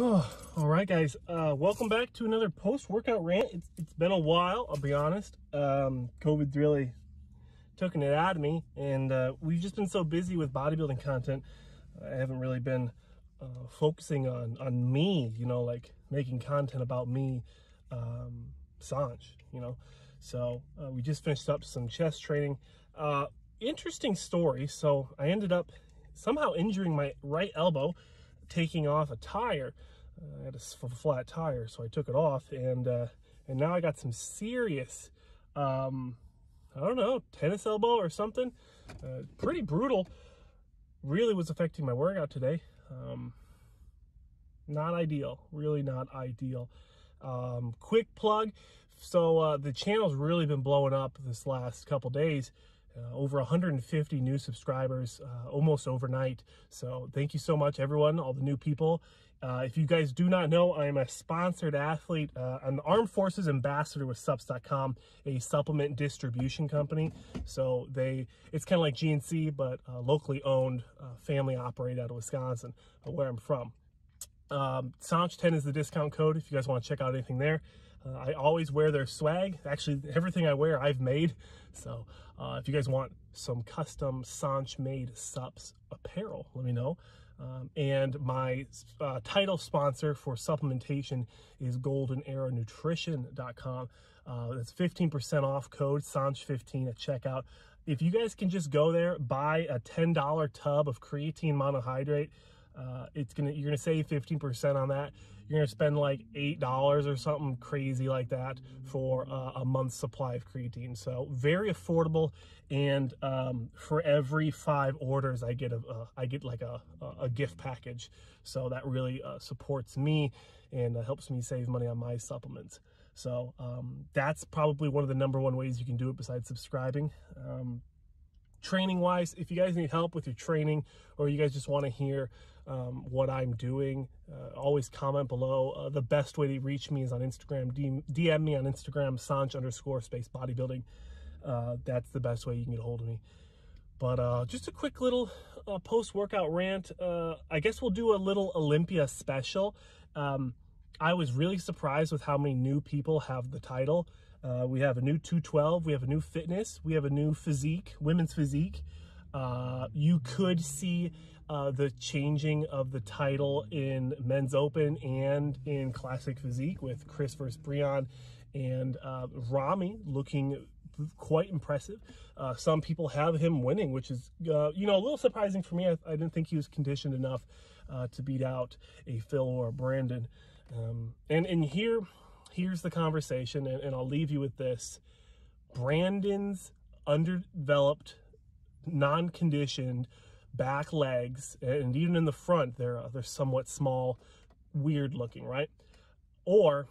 All right, guys. Uh, welcome back to another post-workout rant. It's, it's been a while, I'll be honest. Um, COVID's really taken it out of me, and uh, we've just been so busy with bodybuilding content. I haven't really been uh, focusing on on me, you know, like making content about me, um, Saunch, you know. So uh, we just finished up some chest training. Uh, interesting story. So I ended up somehow injuring my right elbow taking off a tire. Uh, I had a flat tire, so I took it off, and uh, and now I got some serious, um, I don't know, tennis elbow or something. Uh, pretty brutal. Really was affecting my workout today. Um, not ideal. Really not ideal. Um, quick plug. So uh, the channel's really been blowing up this last couple days. Uh, over 150 new subscribers uh, almost overnight. So thank you so much, everyone, all the new people. Uh, if you guys do not know, I am a sponsored athlete. Uh, I'm the Armed Forces Ambassador with Supps.com, a supplement distribution company. So they, it's kind of like GNC, but uh, locally owned, uh, family operated out of Wisconsin, where I'm from. Um, Saunch10 is the discount code if you guys want to check out anything there. Uh, I always wear their swag. Actually, everything I wear, I've made. So uh, if you guys want some custom Saunch made SUPS apparel, let me know. Um, and my uh, title sponsor for supplementation is goldenarrownutrition.com. Uh, that's 15% off code SAUNCH15 at checkout. If you guys can just go there, buy a $10 tub of creatine monohydrate, uh, it's gonna you're gonna save 15% on that. You're gonna spend like eight dollars or something crazy like that for uh, a month's supply of creatine. So very affordable, and um, for every five orders, I get a uh, I get like a a gift package. So that really uh, supports me and uh, helps me save money on my supplements. So um, that's probably one of the number one ways you can do it besides subscribing. Um, training wise if you guys need help with your training or you guys just want to hear um, what i'm doing uh, always comment below. Uh, the best way to reach me is on instagram. Dm me on instagram saunch underscore space bodybuilding. Uh, that's the best way you can get a hold of me. But uh, just a quick little uh, post-workout rant. Uh, i guess we'll do a little olympia special. Um, i was really surprised with how many new people have the title uh, we have a new 212. We have a new fitness. We have a new physique, women's physique. Uh, you could see uh, the changing of the title in men's open and in classic physique with Chris versus Breon and uh, Ramy looking quite impressive. Uh, some people have him winning, which is, uh, you know, a little surprising for me. I, I didn't think he was conditioned enough uh, to beat out a Phil or a Brandon. Um, and, and here, here's the conversation, and, and I'll leave you with this. Brandon's underdeveloped, non-conditioned back legs, and even in the front, they're, uh, they're somewhat small, weird looking, right? Or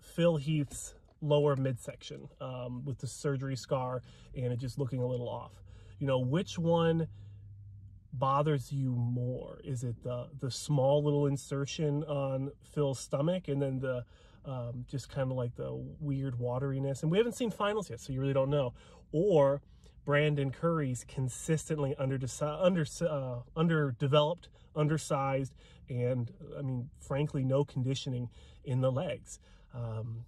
Phil Heath's lower midsection um, with the surgery scar and it just looking a little off. You know, which one bothers you more? Is it the, the small little insertion on Phil's stomach and then the um, just kind of like the weird wateriness. And we haven't seen finals yet, so you really don't know. Or Brandon Curry's consistently under, under uh, underdeveloped, undersized, and I mean, frankly, no conditioning in the legs. Um,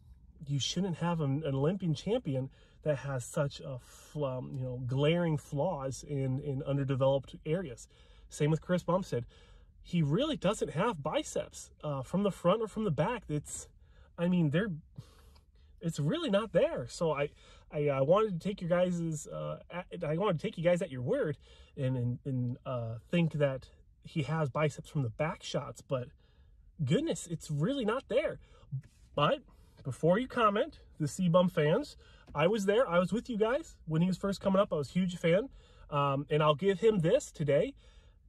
you shouldn't have an, an, Olympian champion that has such a um, you know glaring flaws in in underdeveloped areas. Same with Chris Bumstead. He really doesn't have biceps uh, from the front or from the back. It's I mean, they're it's really not there. So I, I, I wanted to take your guys's, uh, at, I wanted to take you guys at your word and, and, and uh, think that he has biceps from the back shots, but goodness, it's really not there. But before you comment, the C-Bum fans, I was there. I was with you guys when he was first coming up. I was a huge fan. Um, and I'll give him this today.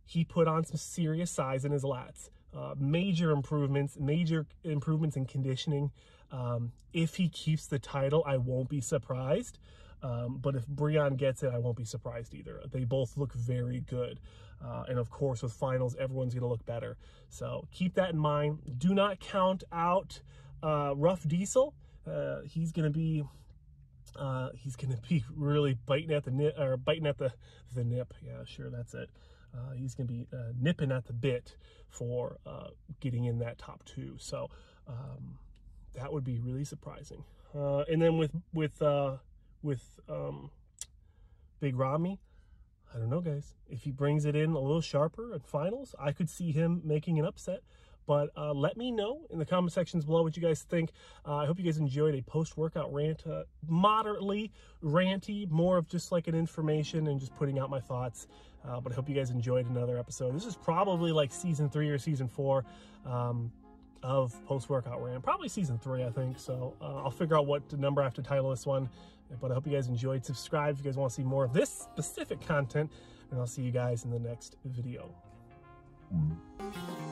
He put on some serious size in his lats. Uh, major improvements, major improvements in conditioning. Um, if he keeps the title, I won't be surprised. Um, but if Breon gets it, I won't be surprised either. They both look very good. Uh, and of course, with finals, everyone's going to look better. So keep that in mind. Do not count out uh, Rough Diesel. Uh, he's going to be uh, he's going to be really biting at the nip or biting at the the nip. Yeah, sure, that's it. uh, he's going to be uh, nipping at the bit for uh, getting in that top two. So um, that would be really surprising. Uh, and then with with uh, with um, Big Ramy, I don't know, guys. If he brings it in a little sharper at finals, I could see him making an upset. But uh, let me know in the comment sections below what you guys think. Uh, I hope you guys enjoyed a post-workout rant, uh, moderately ranty, more of just like an information and just putting out my thoughts. Uh, but I hope you guys enjoyed another episode. This is probably like season three or season four um, of post-workout rant. Probably season three, I think. So uh, I'll figure out what number I have to title this one. But I hope you guys enjoyed. Subscribe if you guys want to see more of this specific content. And I'll see you guys in the next video. Mm.